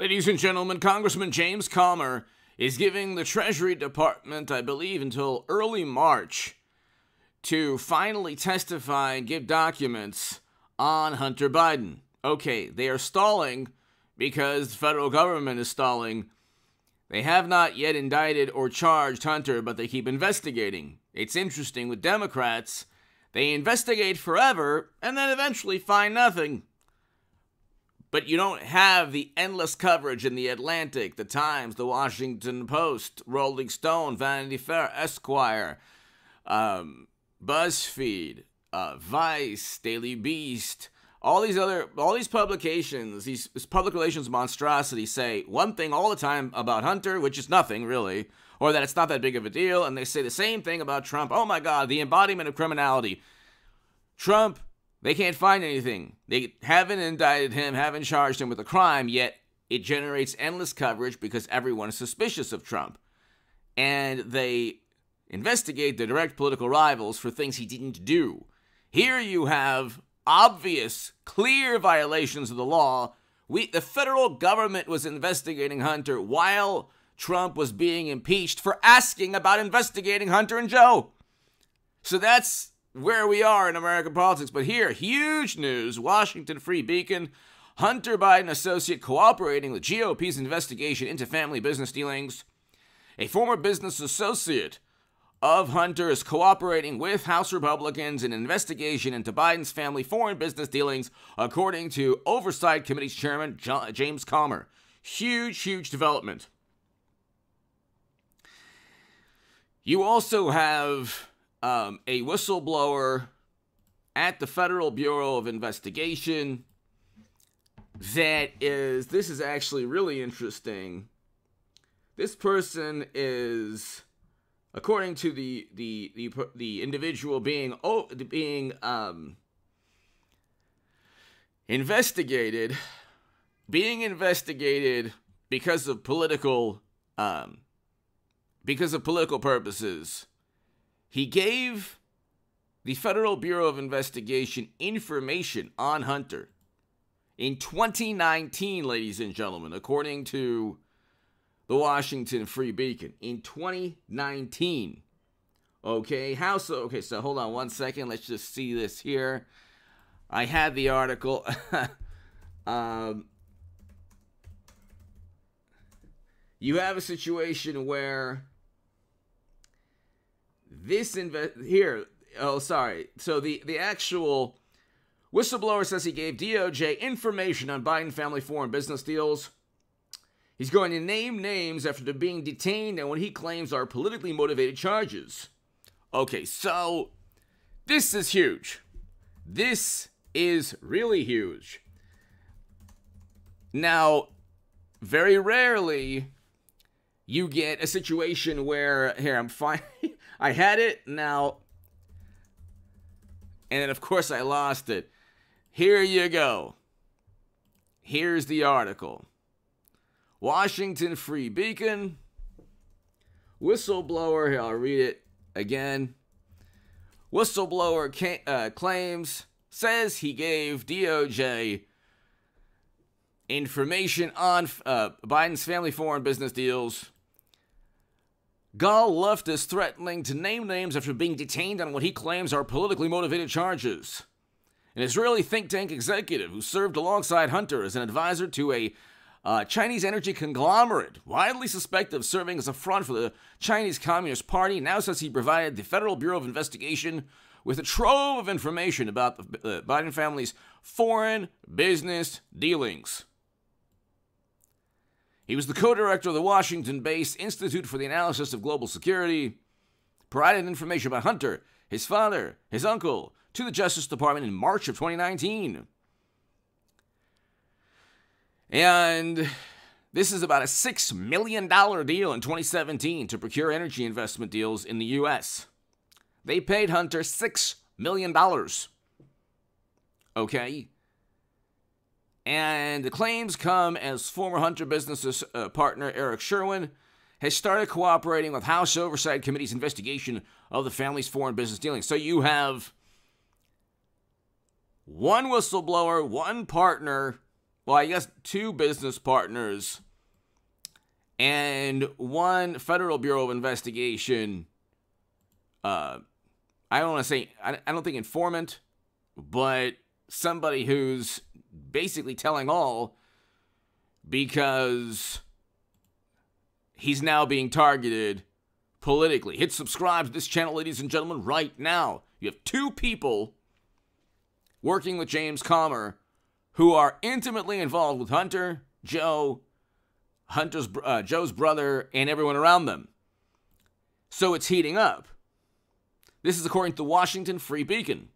Ladies and gentlemen, Congressman James Comer is giving the Treasury Department, I believe, until early March to finally testify and give documents on Hunter Biden. Okay, they are stalling because the federal government is stalling. They have not yet indicted or charged Hunter, but they keep investigating. It's interesting with Democrats, they investigate forever and then eventually find nothing. But you don't have the endless coverage in the Atlantic, the Times, the Washington Post, Rolling Stone, Vanity Fair, Esquire, um, BuzzFeed, uh, Vice, Daily Beast, all these other, all these publications, these public relations monstrosities say one thing all the time about Hunter, which is nothing really, or that it's not that big of a deal, and they say the same thing about Trump. Oh my God, the embodiment of criminality. Trump they can't find anything. They haven't indicted him, haven't charged him with a crime, yet it generates endless coverage because everyone is suspicious of Trump. And they investigate the direct political rivals for things he didn't do. Here you have obvious, clear violations of the law. We, the federal government was investigating Hunter while Trump was being impeached for asking about investigating Hunter and Joe. So that's where we are in American politics. But here, huge news Washington Free Beacon. Hunter Biden associate cooperating with GOP's investigation into family business dealings. A former business associate of Hunter is cooperating with House Republicans in investigation into Biden's family foreign business dealings, according to Oversight Committee's chairman, James Comer. Huge, huge development. You also have um, a whistleblower at the Federal Bureau of Investigation that is, this is actually really interesting. This person is, according to the the the, the individual being oh being um, investigated, being investigated because of political um, because of political purposes he gave the Federal Bureau of Investigation information on Hunter in 2019, ladies and gentlemen, according to the Washington Free Beacon. In 2019. Okay, how so? Okay, so hold on one second. Let's just see this here. I had the article. um, you have a situation where this invest here. Oh, sorry. So the the actual whistleblower says he gave DOJ information on Biden family foreign business deals. He's going to name names after being detained and what he claims are politically motivated charges. Okay, so this is huge. This is really huge. Now, very rarely you get a situation where here I'm fine I had it now. And then, of course, I lost it. Here you go. Here's the article Washington Free Beacon. Whistleblower, here, I'll read it again. Whistleblower ca- uh, claims, says he gave DOJ information on uh, Biden's family foreign business deals Gal Luft is threatening to name names after being detained on what he claims are politically motivated charges. An Israeli think tank executive who served alongside Hunter as an advisor to a uh, Chinese energy conglomerate, widely suspected of serving as a front for the Chinese Communist Party, now says he provided the Federal Bureau of Investigation with a trove of information about the uh, Biden family's foreign business dealings. He was the co director of the Washington based Institute for the Analysis of Global Security, provided information about Hunter, his father, his uncle, to the Justice Department in March of 2019. And this is about a $6 million deal in 2017 to procure energy investment deals in the U.S. They paid Hunter $6 million. Okay? And the claims come as former Hunter business uh, partner Eric Schwerin has started cooperating with House Oversight Committee's investigation of the family's foreign business dealings. So you have one whistleblower, one partner well, I guess two business partners and one Federal Bureau of Investigation. Uh, I don't want to say, I, I don't think informant, but somebody who's basically telling all because he's now being targeted politically. Hit subscribe to this channel, ladies and gentlemen, right now. You have two people working with James Comer who are intimately involved with Hunter, Joe, Hunter's uh, Joe's brother, and everyone around them. So it's heating up. This is according to the Washington Free Beacon.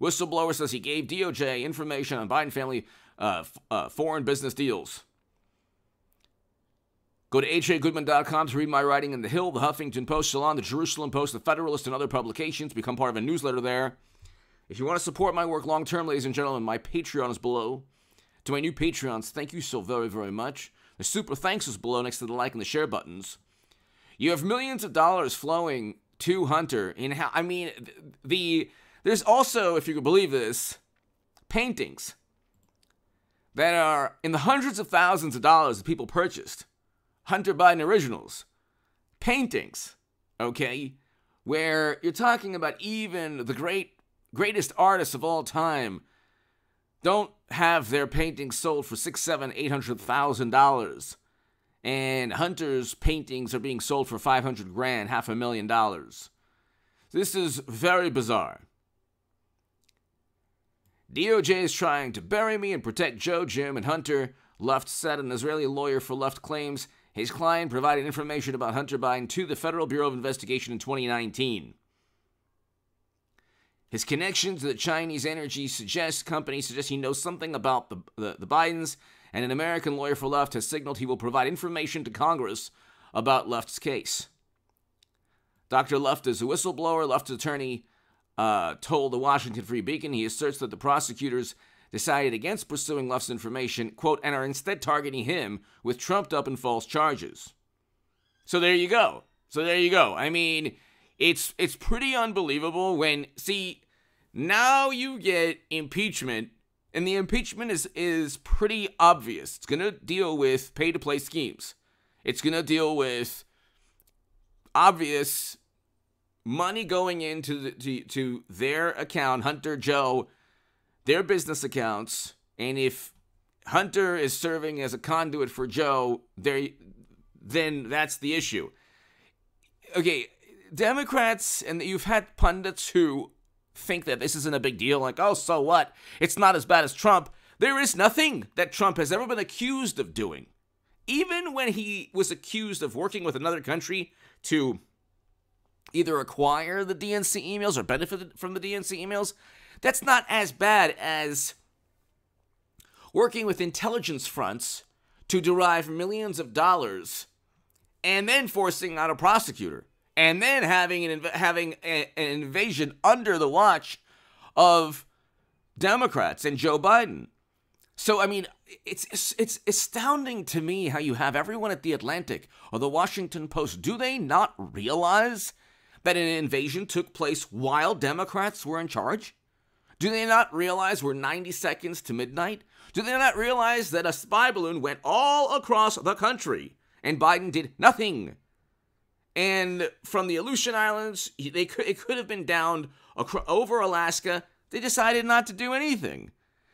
Whistleblower says he gave DOJ information on Biden family uh, f- uh, foreign business deals. Go to hgoodman.com to read my writing in The Hill, The Huffington Post, Salon, The Jerusalem Post, The Federalist, and other publications. Become part of a newsletter there. If you want to support my work long term, ladies and gentlemen, my Patreon is below. To my new Patreons, thank you so very, very much. The super thanks is below next to the like and the share buttons. You have millions of dollars flowing to Hunter in how I mean the there's also, if you could believe this, paintings that are in the hundreds of thousands of dollars that people purchased. Hunter Biden originals. Paintings, okay? Where you're talking about even the great greatest artists of all time don't have their paintings sold for six, seven, eight hundred thousand dollars. And Hunter's paintings are being sold for five hundred grand, half a million dollars. This is very bizarre. DOJ is trying to bury me and protect Joe, Jim, and Hunter. Luft said an Israeli lawyer for Luft claims his client provided information about Hunter Biden to the Federal Bureau of Investigation in 2019. His connection to the Chinese energy suggests company suggests he knows something about the, the, the Bidens, and an American lawyer for Luft has signaled he will provide information to Congress about Luft's case. Dr. Luft is a whistleblower. Luft's attorney uh, told the Washington Free Beacon he asserts that the prosecutors decided against pursuing Luft's information, quote, and are instead targeting him with trumped up and false charges. So there you go. So there you go. I mean, it's it's pretty unbelievable when see now you get impeachment and the impeachment is is pretty obvious. It's going to deal with pay to play schemes. It's going to deal with obvious money going into the, to, to their account, Hunter Joe, their business accounts, and if Hunter is serving as a conduit for Joe, there then that's the issue. Okay, Democrats and you've had pundits who think that this isn't a big deal, like, oh, so what? It's not as bad as Trump. There is nothing that Trump has ever been accused of doing. Even when he was accused of working with another country to either acquire the DNC emails or benefit from the DNC emails, that's not as bad as working with intelligence fronts to derive millions of dollars and then forcing out a prosecutor and then having an having a, an invasion under the watch of Democrats and Joe Biden. So I mean, it's it's astounding to me how you have everyone at the Atlantic or the Washington Post. Do they not realize that an invasion took place while Democrats were in charge? Do they not realize we're 90 seconds to midnight? Do they not realize that a spy balloon went all across the country and Biden did nothing? And from the Aleutian Islands, they could it could have been downed over Alaska. They decided not to do anything.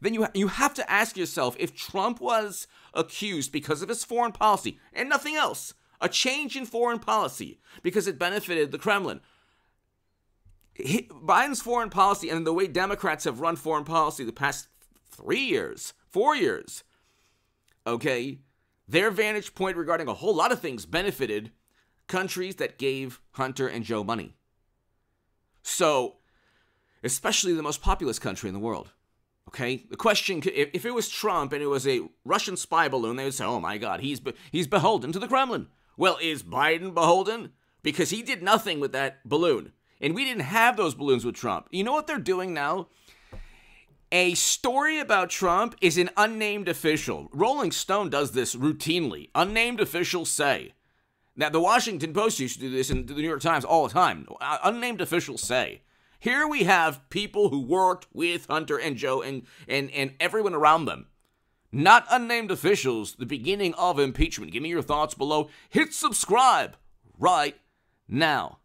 Then you you have to ask yourself if Trump was accused because of his foreign policy and nothing else a change in foreign policy because it benefited the Kremlin. He, Biden's foreign policy and the way Democrats have run foreign policy the past three years, four years, okay, their vantage point regarding a whole lot of things benefited countries that gave Hunter and Joe money. So, especially the most populous country in the world. Okay, the question: if it was Trump and it was a Russian spy balloon, they would say, "Oh my God, he's he's beholden to the Kremlin." Well, is Biden beholden? Because he did nothing with that balloon. And we didn't have those balloons with Trump. You know what they're doing now? A story about Trump is an unnamed official. Rolling Stone does this routinely. Unnamed officials say. Now, the Washington Post used to do this, and the New York Times all the time. Unnamed officials say. Here we have people who worked with Hunter and Joe and, and, and everyone around them. Not unnamed officials, the beginning of impeachment. Give me your thoughts below. Hit subscribe right now.